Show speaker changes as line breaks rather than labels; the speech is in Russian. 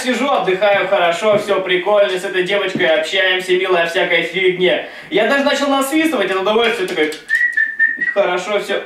сижу, отдыхаю хорошо, все прикольно, с этой девочкой общаемся, милая всякая фигня. Я даже начал насвистывать от удовольствия, такой, хорошо, все.